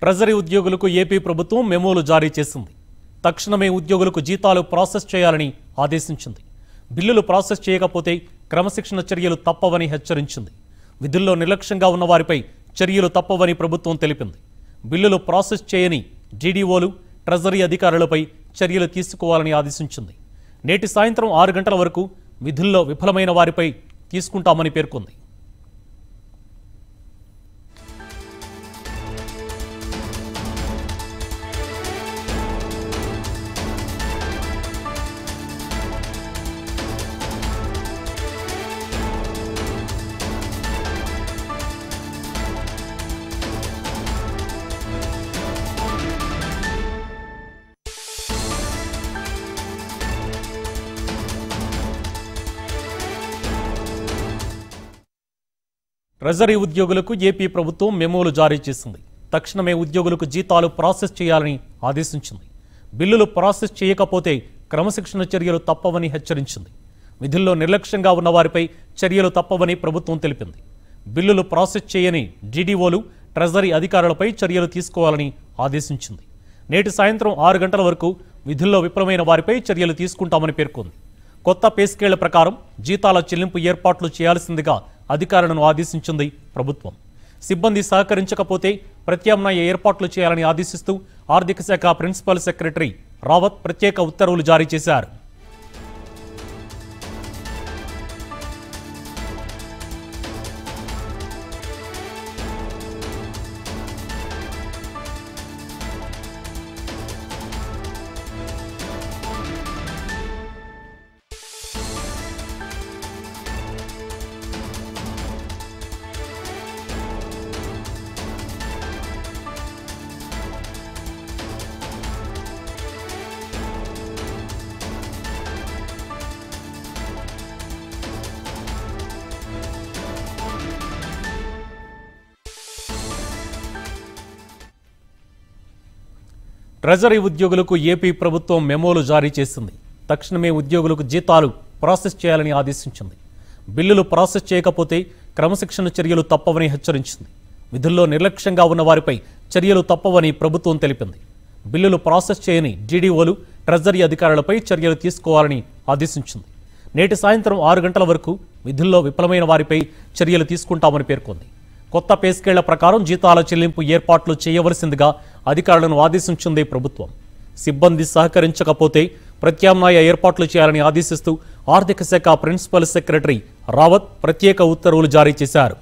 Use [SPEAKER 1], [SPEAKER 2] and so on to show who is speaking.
[SPEAKER 1] Treasury ఉద్యోగులకు AP ప్రభుత్వం మెమోలు జారీ చేసింది. తక్షణమే ఉద్యోగులకు జీతాలు ప్రాసెస్ చేయాలని ఆదేశించింది. బిల్లులు ప్రాసెస్ చేయకపోతే క్రమశిక్షణ చర్యలు తప్పవని హెచ్చరించింది. విధుల్లో నిర్లక్ష్యంగా ఉన్న వారిపై చర్యలు తప్పవని ప్రభుత్వం తెలిపింది. బిల్లులు ప్రాసెస్ చేయని జీడీఓలు ట్రెజరీ అధికారులపై చర్యలు తీసుకోవాలని ఆదేశించింది. నేటి సాయంత్రం ఆరు గంటల వరకు విధుల్లో విఫలమైన వారిపై తీసుకుంటామని పేర్కొంది. ట్రెజరీ ఉద్యోగులకు ఏపీ ప్రభుత్వం మెమోలు జారీ చేసింది. తక్షణమే ఉద్యోగులకు జీతాలు ప్రాసెస్ చేయాలని ఆదేశించింది. బిల్లులు ప్రాసెస్ చేయకపోతే క్రమశిక్షణ చర్యలు తప్పవని హెచ్చరించింది. విధుల్లో నిర్లక్ష్యంగా ఉన్న వారిపై చర్యలు తప్పవని ప్రభుత్వం తెలిపింది. బిల్లులు ప్రాసెస్ చేయని డీడీఓలు ట్రెజరీ అధికారులపై చర్యలు తీసుకోవాలని ఆదేశించింది. నేటి సాయంత్రం ఆరు గంటల వరకు విధుల్లో విఫలమైన వారిపై చర్యలు తీసుకుంటామని పేర్కొంది. కొత్త పే స్కేళ్ళ ప్రకారం జీతాల చెల్లింపు ఏర్పాట్లు చేయాల్సిందిగా అధికారులను ఆదేశించింది ప్రభుత్వం. సిబ్బంది సహకరించకపోతే ప్రత్యామ్నాయ ఏర్పాట్లు చేయాలని ఆదేశిస్తూ ఆర్థిక శాఖ ప్రిన్సిపల్ సెక్రటరీ రావత్ ప్రత్యేక ఉత్తర్వులు జారీ చేశారు. ట్రెజరీ ఉద్యోగులకు ఏపీ ప్రభుత్వం మెమోలు జారీ చేసింది. తక్షణమే ఉద్యోగులకు జీతాలు ప్రాసెస్ చేయాలని ఆదేశించింది. బిల్లులు ప్రాసెస్ చేయకపోతే క్రమశిక్షణ చర్యలు తప్పవని హెచ్చరించింది. విధుల్లో నిర్లక్ష్యంగా ఉన్న వారిపై చర్యలు తప్పవని ప్రభుత్వం తెలిపింది. బిల్లులు ప్రాసెస్ చేయని డీడీఓలు ట్రెజరీ అధికారులపై చర్యలు తీసుకోవాలని ఆదేశించింది. నేటి సాయంత్రం ఆరు గంటల వరకు విధుల్లో విఫలమైన వారిపై చర్యలు తీసుకుంటామని పేర్కొంది. కొత్త పేస్కేళ్ళ ప్రకారం జీతాల చెల్లింపు ఏర్పాట్లు చేయవలసిందిగా అధికారులను ఆదేశించింది ప్రభుత్వం. సిబ్బంది సహకరించకపోతే ప్రత్యామ్నాయ ఏర్పాట్లు చేయాలని ఆదేశిస్తూ ఆర్థిక శాఖ ప్రిన్సిపల్ సెక్రటరీ రావత్ ప్రత్యేక ఉత్తర్వులు జారీ చేశారు.